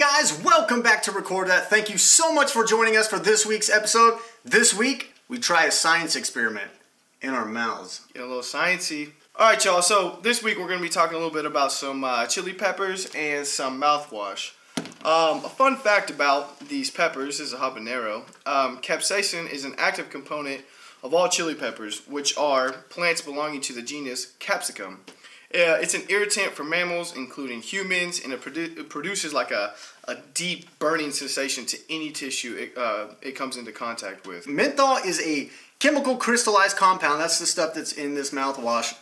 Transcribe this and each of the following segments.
guys, welcome back to Record That. Thank you so much for joining us for this week's episode. This week, we try a science experiment in our mouths. Get a little sciencey. All right, y'all. So this week we're gonna be talking a little bit about some uh, chili peppers and some mouthwash. Um, a fun fact about these peppers this is a habanero. Um, capsaicin is an active component of all chili peppers, which are plants belonging to the genus Capsicum. Uh, it's an irritant for mammals, including humans, and it, produ- it produces like a, a deep burning sensation to any tissue it, uh, it comes into contact with. Menthol is a chemical crystallized compound. That's the stuff that's in this mouthwash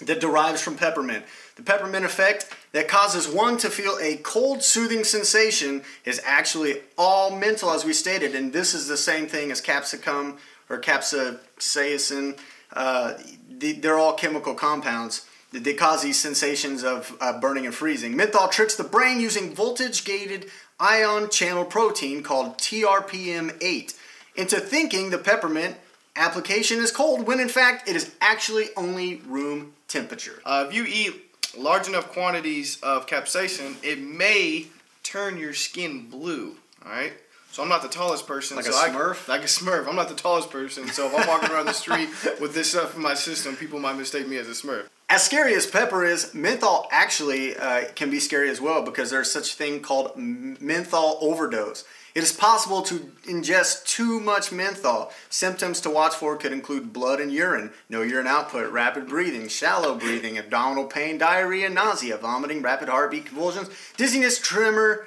that derives from peppermint. The peppermint effect that causes one to feel a cold, soothing sensation is actually all mental, as we stated, and this is the same thing as capsicum or capsaicin. Uh, they're all chemical compounds. They cause these sensations of uh, burning and freezing. Menthol tricks the brain using voltage gated ion channel protein called TRPM8 into thinking the peppermint application is cold when in fact it is actually only room temperature. Uh, if you eat large enough quantities of capsaicin, it may turn your skin blue. All right. So I'm not the tallest person. Like so a Smurf? I, like a Smurf. I'm not the tallest person. So if I'm walking around the street with this stuff in my system, people might mistake me as a Smurf. As scary as pepper is, menthol actually uh, can be scary as well because there's such a thing called menthol overdose. It is possible to ingest too much menthol. Symptoms to watch for could include blood and urine, no urine output, rapid breathing, shallow breathing, abdominal pain, diarrhea, nausea, vomiting, rapid heartbeat, convulsions, dizziness, tremor,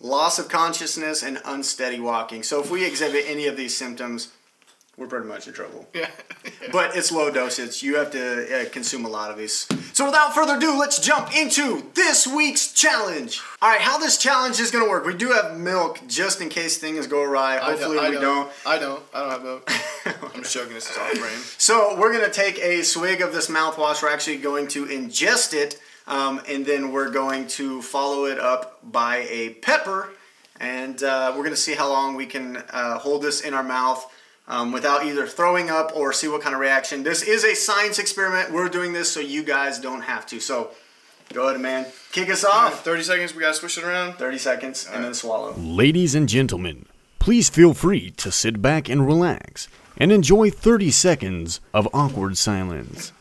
loss of consciousness, and unsteady walking. So if we exhibit any of these symptoms, we're pretty much in trouble. Yeah. but it's low dosage. You have to uh, consume a lot of these. So without further ado, let's jump into this week's challenge. All right, how this challenge is going to work. We do have milk just in case things go awry. Hopefully I, I we don't. don't. I don't. I don't have milk. I'm just joking. This is off frame. So we're going to take a swig of this mouthwash. We're actually going to ingest it. Um, and then we're going to follow it up by a pepper. And uh, we're going to see how long we can uh, hold this in our mouth um, without either throwing up or see what kind of reaction. This is a science experiment. We're doing this so you guys don't have to. So go ahead, man. Kick us off. 30 seconds. We got to switch it around. 30 seconds and then swallow. Ladies and gentlemen, please feel free to sit back and relax and enjoy 30 seconds of awkward silence.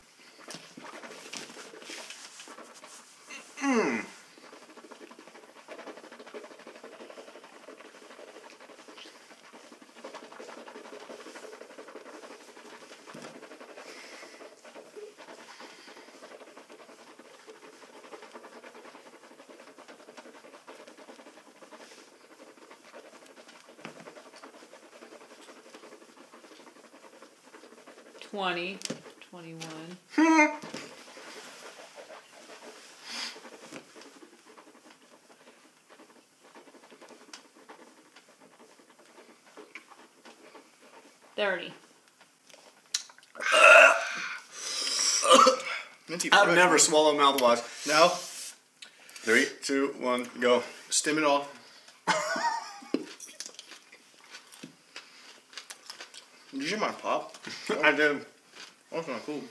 20, 21. Thirty. I've never swallowed mouthwash. Now, three, two, one, go. Stim it off. Did you hear my pop? I did. That's not cool.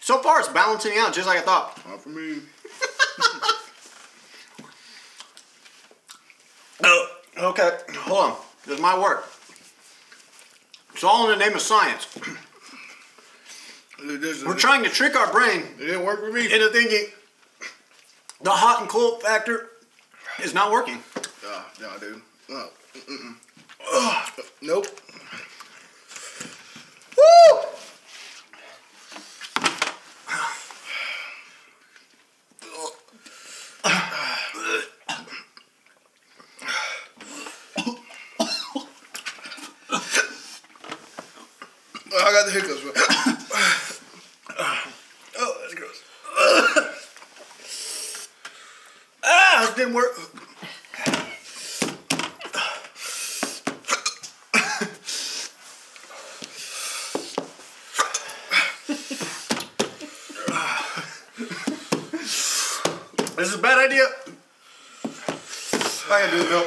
So far, it's balancing out just like I thought. Not for me. Oh, okay. Hold on. This might work. It's all in the name of science. We're trying to trick our brain it didn't work for me. into thinking the hot and cold factor is not working. Ah, no, dude. No. Mm-mm. Ugh. Nope. Woo! Oh, I got the hiccups. bro. oh, that's gross. Ah, it didn't work. This is a bad idea. I gotta do it, Bill.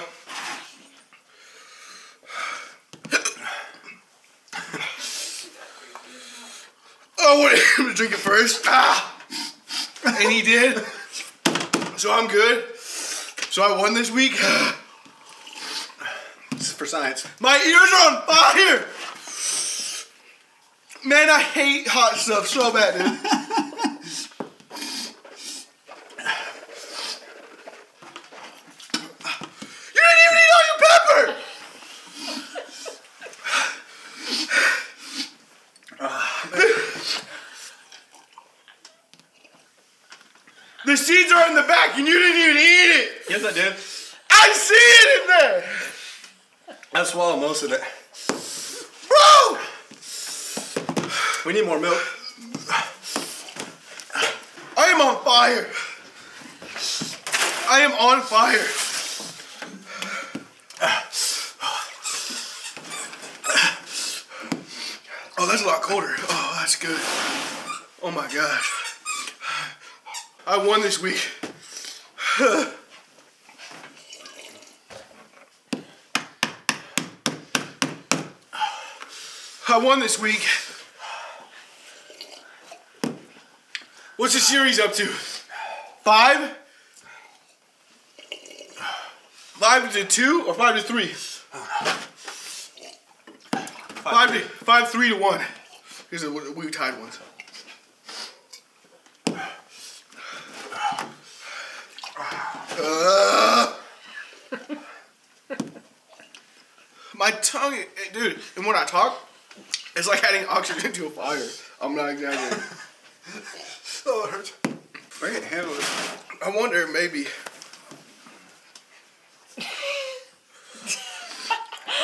Oh, I wanted him to drink it first. Ah! And he did. So I'm good. So I won this week. This is for science. My ears are on fire. Man, I hate hot stuff so bad, dude. you didn't even eat all your pepper. The seeds are in the back and you didn't even eat it. Yes, I did. I see it in there. I swallowed most of it. Bro! We need more milk. I am on fire. I am on fire. Oh, that's a lot colder. Oh, that's good. Oh my gosh. I won this week. I won this week. What's the series up to? Five? Five to two or five to three? Five to five three to one. Here's a we tied ones. Uh, my tongue, dude, and when I talk, it's like adding oxygen to a fire. I'm not exaggerating. oh, it hurts. I can't handle it. I wonder maybe.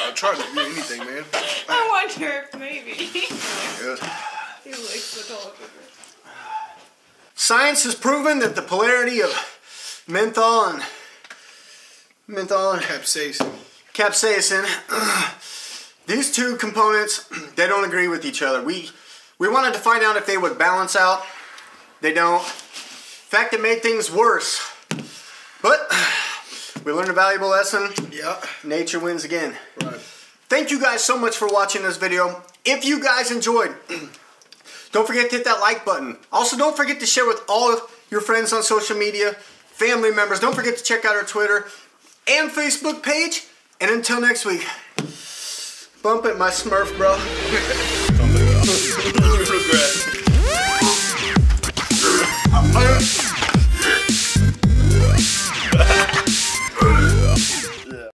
I'm trying to do anything, man. I wonder if maybe. Good. he likes the tall sugar. Science has proven that the polarity of menthol and menthol and Capsaicin. capsaicin, these two components, they don't agree with each other. We we wanted to find out if they would balance out. They don't. In fact, it made things worse. But we learned a valuable lesson. Yeah. Nature wins again. Right. Thank you guys so much for watching this video. If you guys enjoyed, don't forget to hit that like button. Also, don't forget to share with all of your friends on social media, family members. Don't forget to check out our Twitter and Facebook page. And until next week, bump it, my Smurf, bro. Regret.